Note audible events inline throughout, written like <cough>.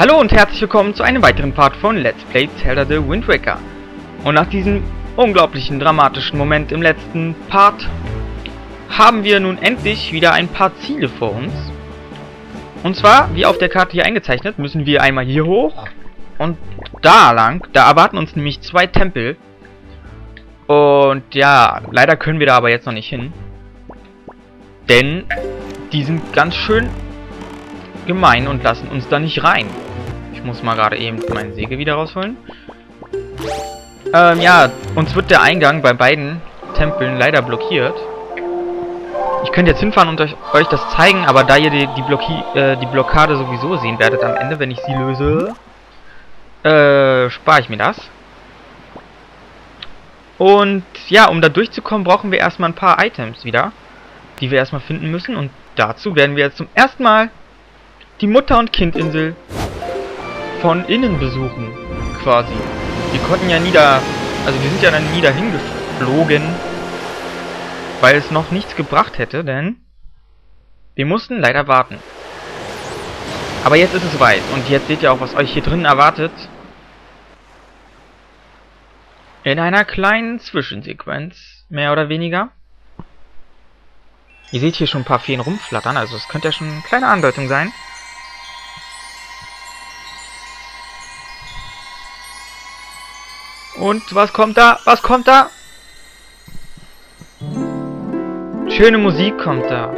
Hallo und herzlich willkommen zu einem weiteren Part von Let's Play Zelda The Wind Waker. Und nach diesem unglaublichen dramatischen Moment im letzten Part haben wir nun endlich wieder ein paar Ziele vor uns. Und zwar, wie auf der Karte hier eingezeichnet, müssen wir einmal hier hoch und da lang. Da erwarten uns nämlich zwei Tempel. Und ja, leider können wir da aber jetzt noch nicht hin. Denn die sind ganz schön gemein und lassen uns da nicht rein. Ich muss mal gerade eben meine Säge wieder rausholen. Ähm, ja, uns wird der Eingang bei beiden Tempeln leider blockiert. Ich könnte jetzt hinfahren und euch, euch das zeigen, aber da ihr die, die, äh, die Blockade sowieso sehen werdet am Ende, wenn ich sie löse, äh, spare ich mir das. Und ja, um da durchzukommen, brauchen wir erstmal ein paar Items wieder, die wir erstmal finden müssen. Und dazu werden wir jetzt zum ersten Mal die Mutter- und Kindinsel von innen besuchen, quasi. Wir konnten ja nie da, also wir sind ja dann nie dahin geflogen, weil es noch nichts gebracht hätte, denn wir mussten leider warten. Aber jetzt ist es weit und jetzt seht ihr auch, was euch hier drin erwartet. In einer kleinen Zwischensequenz, mehr oder weniger. Ihr seht hier schon ein paar Feen rumflattern, also es könnte ja schon eine kleine Andeutung sein. Und was kommt da? Was kommt da? Schöne Musik kommt da.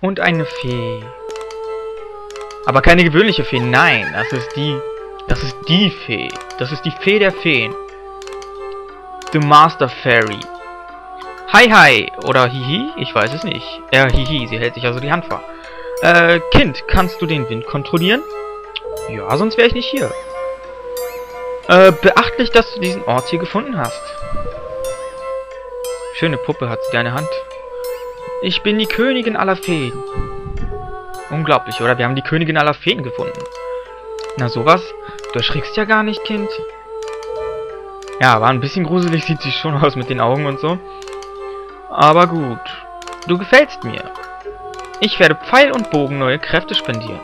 Und eine Fee. Aber keine gewöhnliche Fee, nein, das ist die... Das ist die Fee. Das ist die Fee der Feen. The Master Fairy. Hi hi, oder hihi, ich weiß es nicht. Äh, hihi, sie hält sich also die Hand vor. Äh, Kind, kannst du den Wind kontrollieren? Ja, sonst wäre ich nicht hier. Äh, beachtlich, dass du diesen Ort hier gefunden hast. Schöne Puppe hat sie deine Hand. Ich bin die Königin aller Feen. Unglaublich, oder? Wir haben die Königin aller Feen gefunden. Na sowas? Du erschrickst ja gar nicht, Kind. Ja, war ein bisschen gruselig, sieht sie schon aus mit den Augen und so. Aber gut. Du gefällst mir. Ich werde Pfeil und Bogen neue Kräfte spendieren.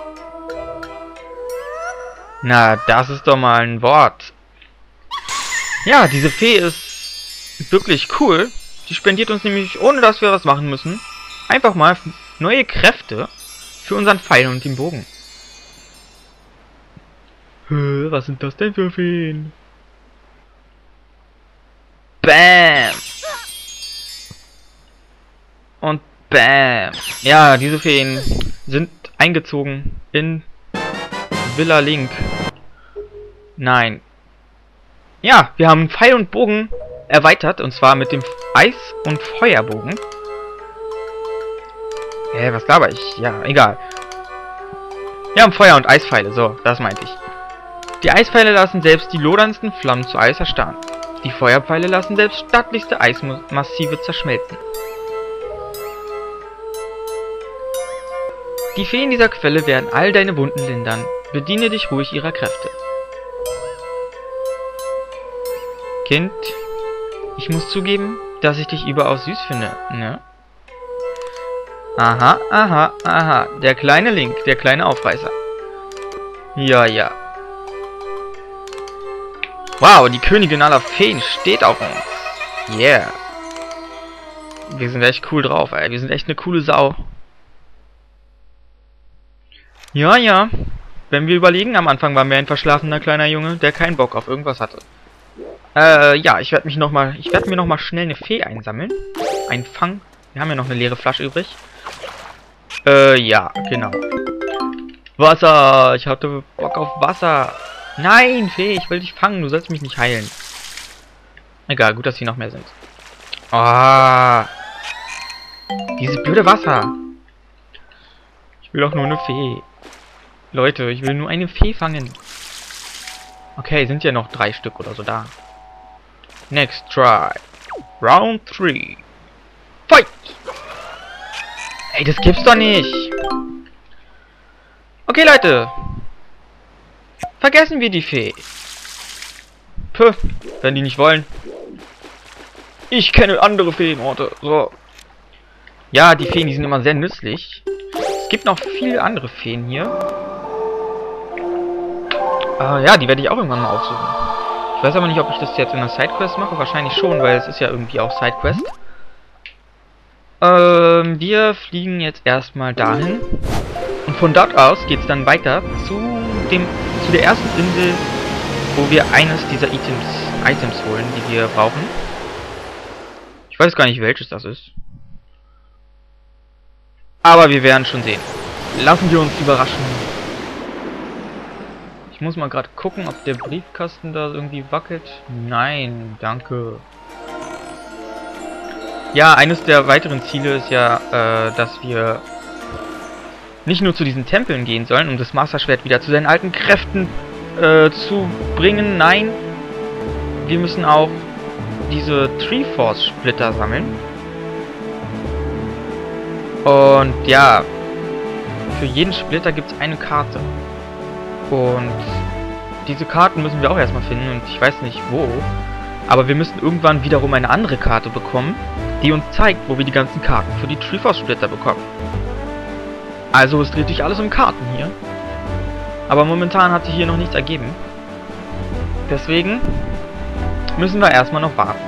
Na, das ist doch mal ein Wort. Ja, diese Fee ist wirklich cool. Die spendiert uns nämlich, ohne dass wir was machen müssen, einfach mal neue Kräfte für unseren Pfeil und den Bogen. Was sind das denn für Feen? Bam! Und Bam! Ja, diese Feen sind eingezogen in Villa Link. Nein. Ja, wir haben Pfeil und Bogen erweitert, und zwar mit dem Eis- und Feuerbogen. Hä, äh, was laber ich? Ja, egal. Wir haben Feuer- und Eispfeile, so, das meinte ich. Die Eispfeile lassen selbst die loderndsten Flammen zu Eis erstarren. Die Feuerpfeile lassen selbst stattlichste Eismassive zerschmelzen. Die Feen dieser Quelle werden all deine Wunden lindern. Bediene dich ruhig ihrer Kräfte. Kind, ich muss zugeben, dass ich dich überaus süß finde, ne? Aha, aha, aha. Der kleine Link, der kleine Aufreißer. Ja, ja. Wow, die Königin aller Feen steht auf uns. Yeah. Wir sind echt cool drauf, ey. Wir sind echt eine coole Sau. Ja, ja. Wenn wir überlegen, am Anfang waren wir ein verschlafener kleiner Junge, der keinen Bock auf irgendwas hatte. Äh, ja, ich werde mich noch mal, ich werde mir noch mal schnell eine Fee einsammeln. Ein Fang. Wir haben ja noch eine leere Flasche übrig. Äh, ja, genau. Wasser. Ich hatte Bock auf Wasser. Nein, Fee, ich will dich fangen. Du sollst mich nicht heilen. Egal, gut, dass hier noch mehr sind. Ah. Dieses blöde Wasser. Ich will doch nur eine Fee. Leute, ich will nur eine Fee fangen. Okay, sind ja noch drei Stück oder so da. Next try. Round 3. Fight! Ey, das gibt's doch nicht. Okay, Leute. Vergessen wir die Fee. Puh, wenn die nicht wollen. Ich kenne andere Feenorte. So. Ja, die Feen, die sind immer sehr nützlich. Es gibt noch viele andere Feen hier. Ah, ja, die werde ich auch irgendwann mal aufsuchen. Ich weiß aber nicht, ob ich das jetzt in einer Sidequest mache. Wahrscheinlich schon, weil es ist ja irgendwie auch Sidequest. Ähm, wir fliegen jetzt erstmal dahin. Und von dort aus geht es dann weiter zu dem zu der ersten Insel, wo wir eines dieser Items, Items holen, die wir brauchen. Ich weiß gar nicht, welches das ist. Aber wir werden schon sehen. Lassen wir uns überraschen. Muss mal gerade gucken, ob der Briefkasten da irgendwie wackelt. Nein, danke. Ja, eines der weiteren Ziele ist ja, äh, dass wir nicht nur zu diesen Tempeln gehen sollen, um das Masterschwert wieder zu seinen alten Kräften äh, zu bringen. Nein, wir müssen auch diese Treeforce Splitter sammeln. Und ja, für jeden Splitter gibt es eine Karte. Und diese Karten müssen wir auch erstmal finden und ich weiß nicht wo. Aber wir müssen irgendwann wiederum eine andere Karte bekommen, die uns zeigt, wo wir die ganzen Karten für die Treeforce Splitter bekommen. Also es dreht sich alles um Karten hier. Aber momentan hat sich hier noch nichts ergeben. Deswegen müssen wir erstmal noch warten.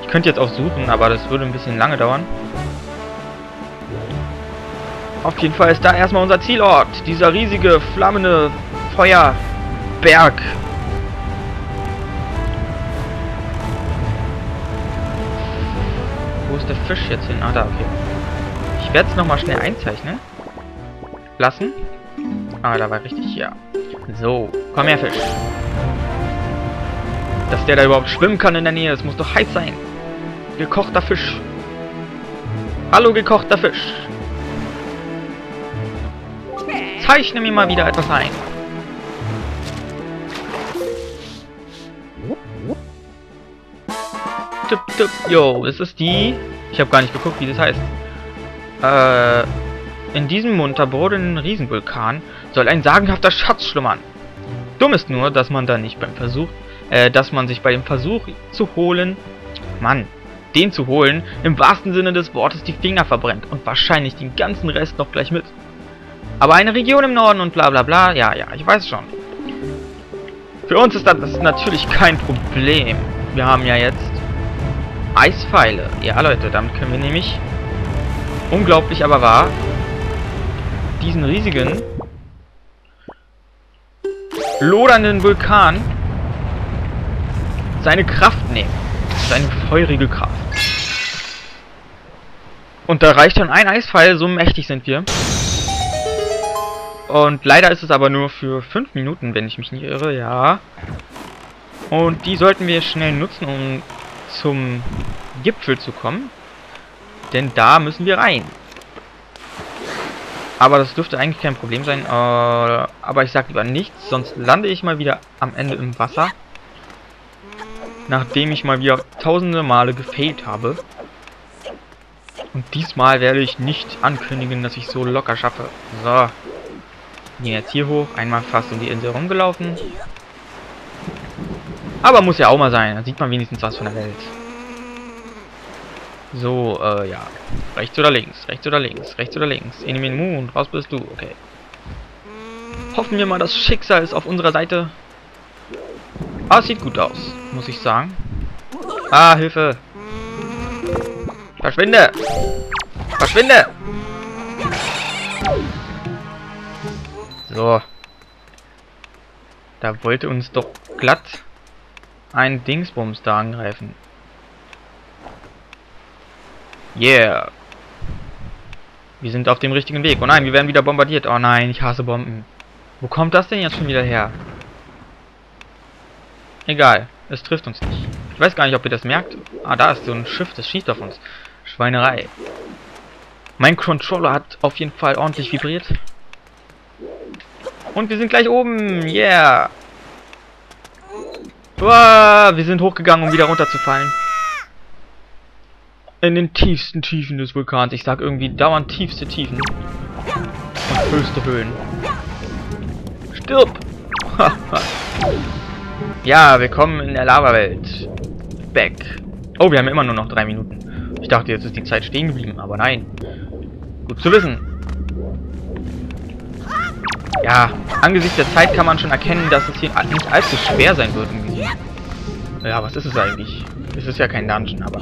Ich könnte jetzt auch suchen, aber das würde ein bisschen lange dauern. Auf jeden Fall ist da erstmal unser Zielort. Dieser riesige, flammende Feuerberg. Wo ist der Fisch jetzt hin? Ah, da, okay. Ich werde es nochmal schnell einzeichnen. Lassen. Ah, da war richtig, ja. So, komm her, Fisch. Dass der da überhaupt schwimmen kann in der Nähe, das muss doch heiß sein. Gekochter Fisch. Hallo, gekochter Fisch. Zeichne mir mal wieder etwas ein. Tipp, tipp, yo, ist es die? Ich habe gar nicht geguckt, wie das heißt. Äh, in diesem munter brodelnden Riesenvulkan soll ein sagenhafter Schatz schlummern. Dumm ist nur, dass man da nicht beim Versuch, äh, dass man sich bei dem Versuch zu holen, Mann, den zu holen, im wahrsten Sinne des Wortes die Finger verbrennt und wahrscheinlich den ganzen Rest noch gleich mit. Aber eine Region im Norden und bla bla bla, ja, ja, ich weiß schon. Für uns ist das, das ist natürlich kein Problem. Wir haben ja jetzt Eispfeile. Ja, Leute, damit können wir nämlich unglaublich aber wahr, diesen riesigen, lodernden Vulkan seine Kraft nehmen. Seine feurige Kraft. Und da reicht schon ein Eispfeil, so mächtig sind wir. Und leider ist es aber nur für 5 Minuten, wenn ich mich nicht irre, ja. Und die sollten wir schnell nutzen, um zum Gipfel zu kommen. Denn da müssen wir rein. Aber das dürfte eigentlich kein Problem sein. Äh, aber ich sag lieber nichts, sonst lande ich mal wieder am Ende im Wasser. Nachdem ich mal wieder tausende Male gefailt habe. Und diesmal werde ich nicht ankündigen, dass ich so locker schaffe. So. Gehen jetzt hier hoch. Einmal fast um die Insel rumgelaufen. Aber muss ja auch mal sein. Da sieht man wenigstens was von der Welt. So, äh, ja. Rechts oder links? Rechts oder links? Rechts oder links? Enemy Moon, raus bist du. Okay. Hoffen wir mal, das Schicksal ist auf unserer Seite. Ah, sieht gut aus, muss ich sagen. Ah, Hilfe. Verschwinde! Verschwinde! So. Da wollte uns doch glatt ein Dingsbums da angreifen. Yeah. Wir sind auf dem richtigen Weg. Oh nein, wir werden wieder bombardiert. Oh nein, ich hasse Bomben. Wo kommt das denn jetzt schon wieder her? Egal, es trifft uns nicht. Ich weiß gar nicht, ob ihr das merkt. Ah, da ist so ein Schiff, das schießt auf uns. Schweinerei. Mein Controller hat auf jeden Fall ordentlich vibriert. Und wir sind gleich oben. Yeah. Uah, wir sind hochgegangen, um wieder runterzufallen in den tiefsten Tiefen des Vulkans. Ich sag irgendwie dauernd tiefste Tiefen. Und höchste Höhen. Stirb! <laughs> ja, wir kommen in der Lava-Welt. Back. Oh, wir haben immer nur noch drei Minuten. Ich dachte, jetzt ist die Zeit stehen geblieben, aber nein. Gut zu wissen. Ja, angesichts der Zeit kann man schon erkennen, dass es hier nicht allzu schwer sein wird. Irgendwie. Ja, was ist es eigentlich? Es ist ja kein Dungeon, aber...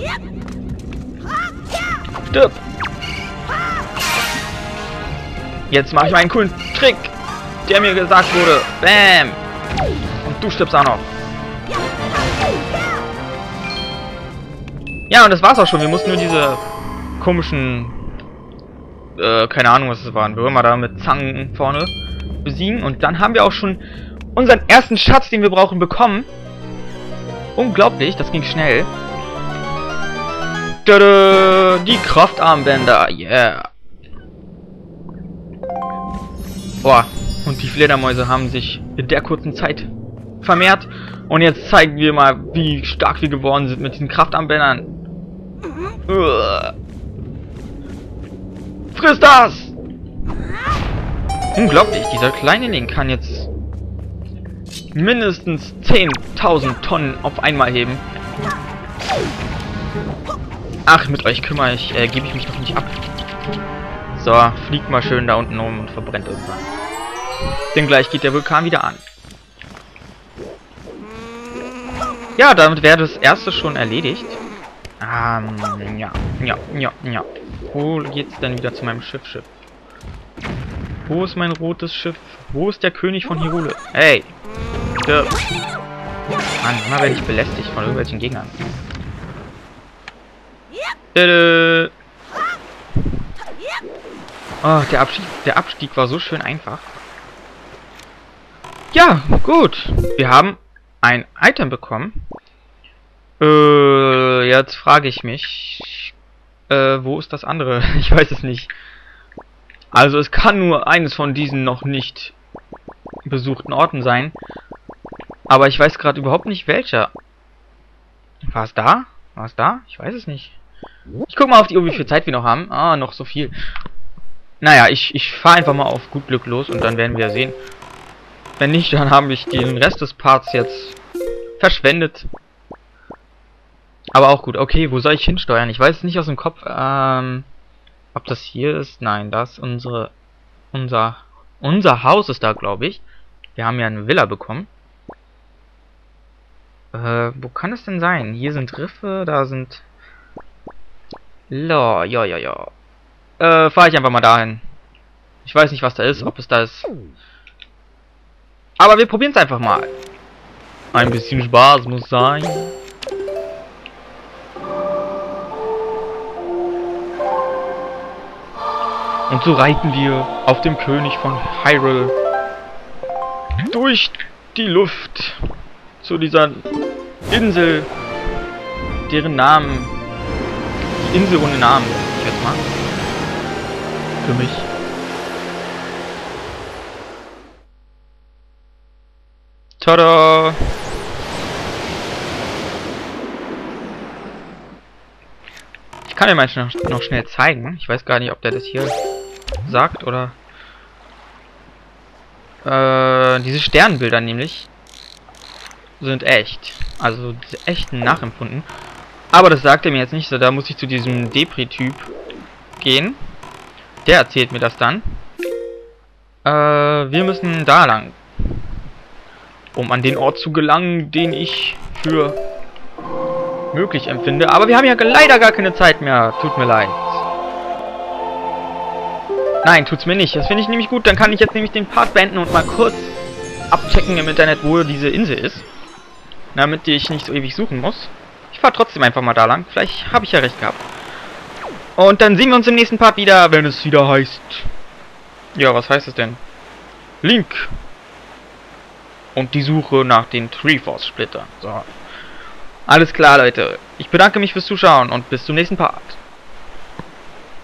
Stirb! Jetzt mache ich meinen coolen Trick, der mir gesagt wurde. Bam! Und du stirbst auch noch. Ja, und das war's auch schon. Wir mussten nur diese komischen, äh, keine Ahnung, was es waren, Würmer da mit Zangen vorne besiegen. Und dann haben wir auch schon unseren ersten Schatz, den wir brauchen, bekommen. Unglaublich, das ging schnell. Tada, die Kraftarmbänder, yeah. Boah, und die Fledermäuse haben sich in der kurzen Zeit vermehrt. Und jetzt zeigen wir mal, wie stark wir geworden sind mit diesen Kraftarmbändern. Uah. Friss das! Unglaublich, dieser kleine Link kann jetzt mindestens 10.000 Tonnen auf einmal heben. Ach, mit euch kümmere ich, äh, gebe ich mich noch nicht ab. So, fliegt mal schön da unten um und verbrennt irgendwann. Denn gleich geht der Vulkan wieder an. Ja, damit wäre das erste schon erledigt. Ähm, ja, ja, ja, ja. Wo geht's denn wieder zu meinem Schiff, Schiff? Wo ist mein rotes Schiff? Wo ist der König von Hyrule? Hey! Stirb! Mann, immer werde ich belästigt von irgendwelchen Gegnern. Oh, der Abstieg, der Abstieg war so schön einfach. Ja, gut. Wir haben ein Item bekommen. Äh, jetzt frage ich mich, äh, wo ist das andere? <laughs> Ich weiß es nicht. Also es kann nur eines von diesen noch nicht besuchten Orten sein. Aber ich weiß gerade überhaupt nicht welcher. War es da? War es da? Ich weiß es nicht. Ich guck mal auf die Uhr, wie viel Zeit wir noch haben. Ah, noch so viel. Naja, ich, ich fahre einfach mal auf gut Glück los und dann werden wir sehen. Wenn nicht, dann habe ich den Rest des Parts jetzt verschwendet. Aber auch gut. Okay, wo soll ich hinsteuern? Ich weiß es nicht aus dem Kopf. Ähm, ob das hier ist? Nein, das unsere... Unser... Unser Haus ist da, glaube ich. Wir haben ja eine Villa bekommen. Äh, wo kann es denn sein? Hier sind Riffe, da sind... La, ja, ja, ja. Äh, fahre ich einfach mal dahin. Ich weiß nicht, was da ist, ob es da ist. Aber wir probieren es einfach mal. Ein bisschen Spaß muss sein. Und so reiten wir auf dem König von Hyrule durch die Luft zu dieser Insel, deren Namen, die Insel ohne Namen, ich jetzt mal, für mich. Tada! Ich kann dir mal noch schnell zeigen. Ich weiß gar nicht, ob der das hier sagt oder... Äh, diese Sternbilder nämlich sind echt. Also diese echten nachempfunden. Aber das sagt er mir jetzt nicht so. Da muss ich zu diesem Depri-Typ gehen. Der erzählt mir das dann. Äh, wir müssen da lang um an den Ort zu gelangen, den ich für möglich empfinde. Aber wir haben ja leider gar keine Zeit mehr. Tut mir leid. Nein, tut's mir nicht. Das finde ich nämlich gut. Dann kann ich jetzt nämlich den Part beenden und mal kurz abchecken im Internet, wo diese Insel ist. Damit ich nicht so ewig suchen muss. Ich fahre trotzdem einfach mal da lang. Vielleicht habe ich ja recht gehabt. Und dann sehen wir uns im nächsten Part wieder, wenn es wieder heißt... Ja, was heißt es denn? Link und die Suche nach den Treeforce Splittern. So. Alles klar, Leute. Ich bedanke mich fürs Zuschauen und bis zum nächsten Part.